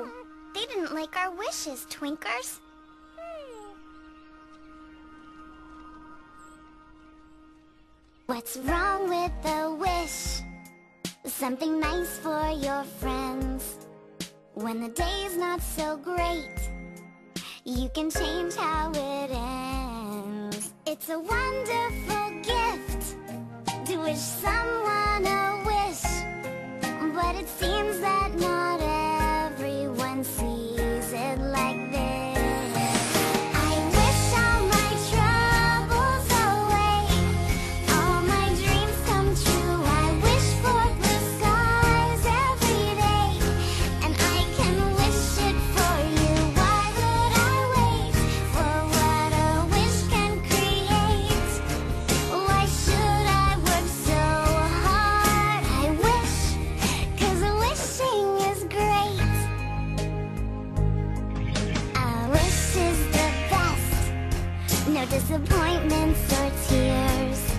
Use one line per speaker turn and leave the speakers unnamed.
Oh, they didn't like our wishes, Twinkers. What's wrong with the wish? Something nice for your friends. When the day's not so great, you can change how it ends. It's a wonderful gift to wish someone No disappointments or tears.